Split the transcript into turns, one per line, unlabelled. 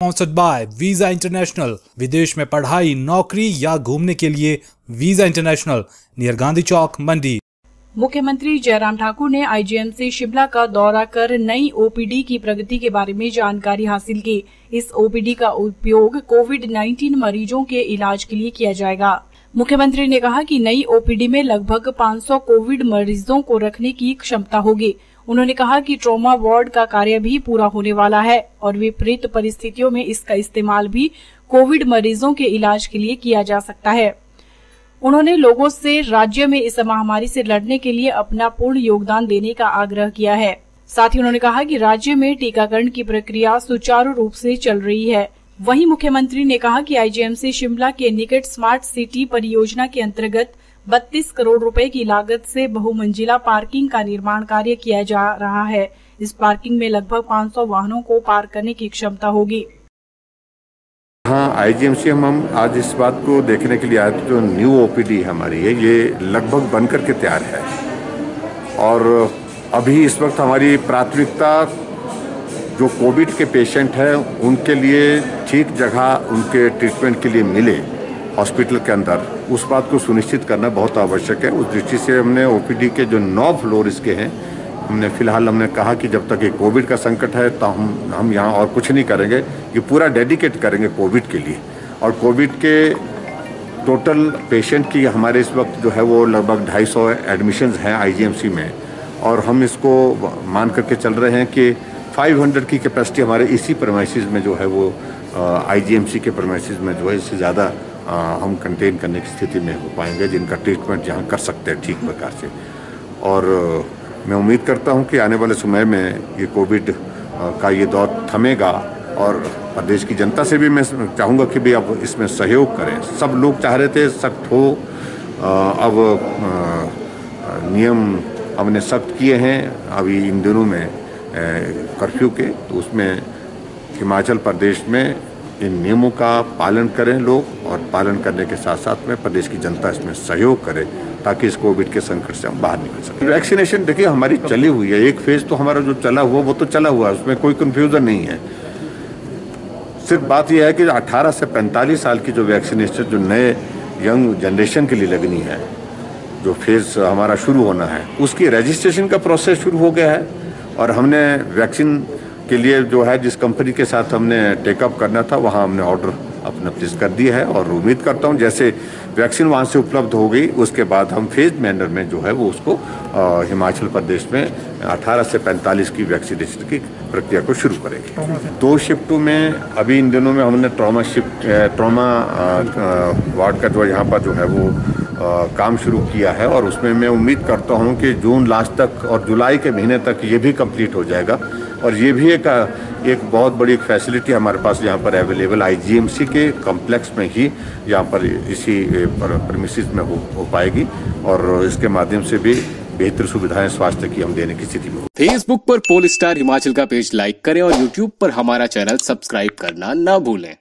Sponsored by visa international विदेश में पढ़ाई, नौकरी या घूमने के लिए visa international near Gandhi Chowk Mandi
मुख्यमंत्री जयराम ठाकुर ने आईजीएमसी शिमला का दौरा कर नई ओपीडी की प्रगति के बारे में जानकारी हासिल की। इस ओपीडी का उपयोग कोविड 19 मरीजों के इलाज के लिए किया जाएगा। मुख्यमंत्री ने कहा कि नई ओपीडी में लगभग 500 कोविड मरीजों को रखने की क्षमता होगी। उन्होंने कहा कि ट्रॉमा वार्ड का कार्य भी पूरा होने वाला है और विपरीत परिस्थितियों में इसका इस्तेमाल भी कोविड मरीजों के इलाज के लिए किया जा सकता है। उन्होंने लोगों से, राज्य में इस महामारी से लड़ने के लिए अपना पूर्ण योगदान देने का आग्रह किया है। साथ ही उन्होंने कहा कि राज्य में टीकाकरण की प्रक्रिया सुचारू रूप से चल रही है। वहीं मुख्यमंत्री ने कहा कि आईजीएमसी शिमला के निकट स्मार्ट सिटी परियोजना के अंतर्गत 32 करोड़ रुपए की लागत से बहुमंजिला पार्किंग का निर्माण कार्य किया जा रहा है। इस पार्किंग में लगभग 500 वाहनों को पार्क करने की क्षमता होगी।
हाँ आईजीएमसी हम हम आज इस बात को देखने के लिए आए थे जो न्यू ओपीडी हमारी है ये लगभग बनकर के तैयार है। और अभी इस वक्त हमारी प्राथमिकता जो कोविड के पेशेंट हैं, उनके लिए ठीक जगह उनके ट्रीटमेंट के लिए मिले। हॉस्पिटल के अंदर। उस बात को सुनिश्चित करना बहुत आवश्यक है। उस दृष्टि से हमने ओपीडी के जो नौ फ्लोर इसके हैं, हमने फ़िलहाल हमने कहा कि जब तक ये कोविड का संकट है तो हम हम यहाँ और कुछ नहीं करेंगे। ये पूरा डेडिकेट करेंगे कोविड के लिए। और कोविड के टोटल पेशेंट की हमारे इस वक्त जो है वो लगभग 250 एडमिशन्स हैं आईजीएमसी में। और हम इसको मान करके चल रहे हैं कि 500 की कैपेसिटी हमारे इसी परमाइसिस में जो है वो आईजीएमसी के परमाइसिस में जो है इससे ज़्यादा हम कंटेन करने की स्थिति में हो पाएँगे, जिनका ट्रीटमेंट जहाँ कर सकते हैं ठीक प्रकार से। और मैं उम्मीद करता हूँ कि आने वाले समय में ये कोविड का ये दौर थमेगा, और प्रदेश की जनता से भी मैं चाहूँगा कि भी अब इसमें सहयोग करें। सब लोग चाह रहे थे सख्त हो अब नियम हमने सख्त किए हैं अभी इन दिनों में कर्फ्यू के तो उसमें हिमाचल प्रदेश में इन नियमों का पालन करें लोग और पालन करने के साथ साथ में प्रदेश की जनता इसमें सहयोग करे, ताकि इस कोविड के संकट से हम बाहर निकल सकें। वैक्सीनेशन देखिए, हमारी चली हुई है। एक फ़ेज़ तो हमारा जो चला हुआ, वो तो चला हुआ है। उसमें कोई कंफ्यूजन नहीं है। सिर्फ़ बात यह है कि 18 से 45 साल की जो वैक्सीनेशन जो नए यंग जनरेशन के लिए लगनी है, जो फ़ेज़ हमारा शुरू होना है, उसकी रजिस्ट्रेशन का प्रोसेस शुरू हो गया है। और हमने वैक्सीन के लिए जो है जिस कंपनी के साथ हमने टेकअप करना था वहाँ हमने ऑर्डर अपना प्लेस कर दिया है और उम्मीद करता हूँ जैसे वैक्सीन वहाँ से उपलब्ध हो गई उसके बाद हम फ़ेज़ मैनर में जो है वो उसको आ, हिमाचल प्रदेश में 18 से 45 की वैक्सीनेशन की प्रक्रिया को शुरू करेंगे। दो शिफ्टों में अभी इन दिनों में हमने ट्रॉमा शिफ्ट ट्रॉमा वार्ड का जो यहाँ पर जो है वो आ, काम शुरू किया है और उसमें मैं उम्मीद करता हूँ कि जून लास्ट तक और जुलाई के महीने तक ये भी कंप्लीट हो जाएगा। और ये भी एक एक बहुत बड़ी एक फैसिलिटी हमारे पास यहाँ पर अवेलेबल आईजीएमसी के कॉम्प्लेक्स में ही यहाँ पर इसी परमिस में हो, हो पाएगी और इसके माध्यम से भी बेहतर सुविधाएँ स्वास्थ्य की हम देने की स्थिति में
फेसबुक पर पोल स्टार हिमाचल का पेज लाइक करें और यूट्यूब पर हमारा चैनल सब्सक्राइब करना न भूलें।